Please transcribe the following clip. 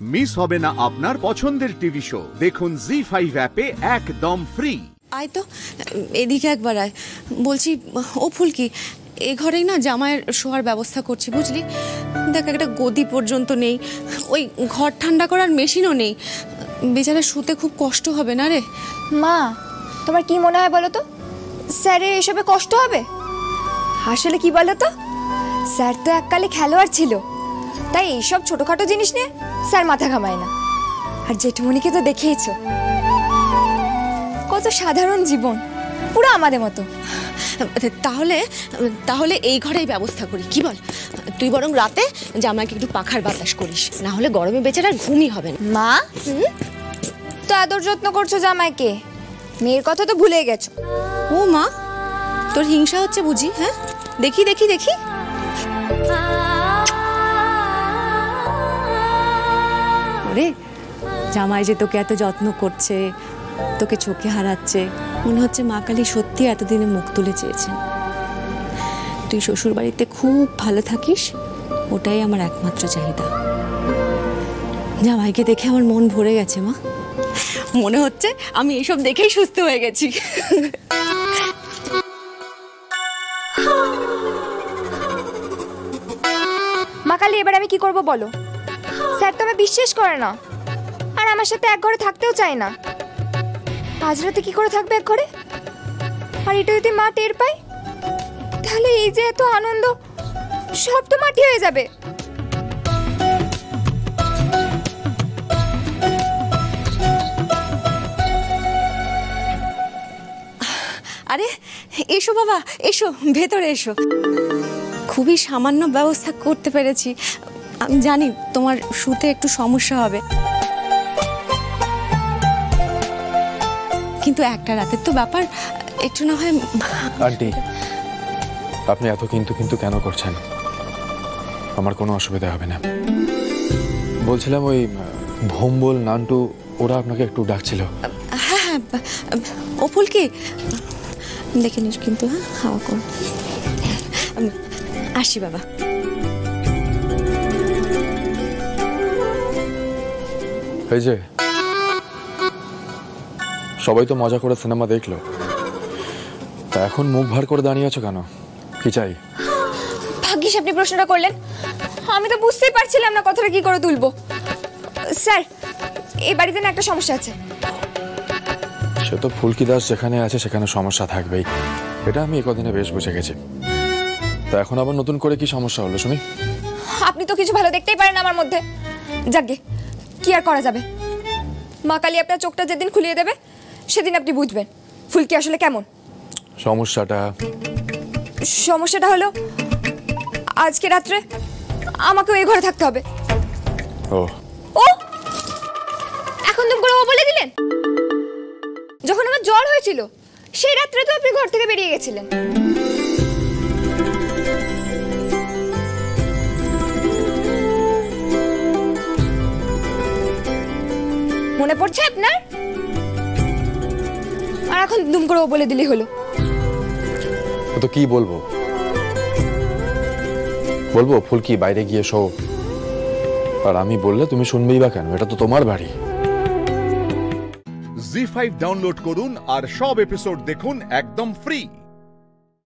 Miss হবে না আপনার পছন্দের টিভি শো। দেখুন জি ফাইভ অ্যাপে একদম ফ্রি আয় তো এদিকে একবার আয়। বলছি ও ফুলকি এ ঘরেই না জামাইয়ের শোয়ার ব্যবস্থা করছি বুঝলি? দেখ একটা গদি পর্যন্ত নেই। ওই ঘর ঠান্ডা করার মেশিনও নেই। বেচারা শুতে খুব কষ্ট হবে না রে? মা তোমার কি মনে হয় বলো তো? স্যারের এসবে কষ্ট হবে? আসলে কি বলো তো? স্যার তো এককালে খেলোয়াড় ছিল। তাই এইসব ছোটখাটো জিনিস নিয়ে স্যার মাথা ঘামায় না। আর জেঠুমনিকে তো দেখেইছো। কত সাধারণ জীবন পুরো আমাদের মতো। তাহলে তাহলে এই ঘরেই ব্যবস্থা করি কি বল? তুই বরং রাতে জামাইকে একটু পাখার বাতাস করিস না হলে গরমে বেচারার ঘুমই হবে না। মা? তো আদর যত্ন করছ জামাইকে? মেয়ের কথা তো ভুলে গেছো। ও মা তোর হিংসা হচ্ছে বুঝি হ্যাঁ? দেখি দেখি দেখি। ওরে জামাই যে তোকে এত যত্ন করছে, তোকে চোখে হারাচ্ছে, মনে হচ্ছে মা কালী সত্যি এতদিনে মুখ তুলে চেয়েছেন। তুই শ্বশুর বাড়িতে খুব ভালো থাকিস, ওটাই আমার একমাত্র চাহিদা। জামাইকে দেখে আমার মন ভরে গেছে মা। মনে হচ্ছে আমি এসব দেখেই সুস্থ হয়ে গেছি। মা কালী, এবার আমি কি করব বলো? স্যার তো বিশ্বাস করে না। আর আমার সাথে এক ঘরে থাকতেও চায় না। আজ রাতে কি করে থাকবে এক ঘরে? আর এটা যদি মা টের পায়, তাহলে এই যে এত আনন্দ, সব তো মাটি হয়ে যাবে। আরে, এসো বাবা, এসো, ভেতরে এসো। খুবই সামান্য ব্যবস্থা করতে পেরেছি। আমি জানি তোমার শুতে একটু সমস্যা হবে। কিন্তু একটা রাতের তো ব্যাপার একটু না হয় আন্টি আপনি এত কিন্তু কিন্তু কেন করছেন? আমার কোনো অসুবিধা হবে না। বলছিলাম ওই ভোম্বল নান্টু ওরা আপনাকে একটু ডাকছিল। হ্যাঁ হ্যাঁ ও ফুলকি দেখে নিস কিন্তু হ্যাঁ হাওয়া কর। আমি আসি বাবা। এই যে সবাই তো মজা করে সিনেমা দেখল। তা এখন মুখ ভার করে দাঁড়িয়ে আছো কেন? কি চাই? ভাগ্যিস আপনি প্রশ্নটা করলেন। আমি তো বুঝতেই পারছিলাম না কথাটা কি করে তুলবো। স্যার এই বাড়িতে না একটা সমস্যা আছে। সে তো ফুলকি দাস যেখানে আছে সেখানে সমস্যা থাকবেই। এটা আমি একদিনে বেশ বুঝে গেছি। তা এখন আবার নতুন করে কি সমস্যা হলো শুনি আপনি তো কিছু ভালো দেখতেই পারেন আমার মধ্যে। যাকে কি আর করা যাবে? মা কালী আপনার চোখটা যেদিন খুলিয়ে দেবে সেদিন আপনি বুঝবেন। ফুলকি আসলে কেমন? সমস্যাটা? সমস্যাটা হলো আজকে রাত্রে আমাকে ওই ঘরে থাকতে হবে। ও। ও! এখন তুমি করে বলে দিলেন। যখন আমার জ্বর হয়েছিল সেই রাত্রে তো আপনি ঘর থেকে বেরিয়ে গেছিলেন। মনে পড়ছে আপনার? আর এখন দুম করে ও বলে দিলেই হলো। তো কি বলব? বলব ফুলকি বাইরে গিয়ে শো আর আমি বললে তুমি শুনবেই বা কেন? এটা তো তোমার বাড়ি। জি ফাইভ ডাউনলোড করুন আর সব এপিসোড দেখুন একদম ফ্রি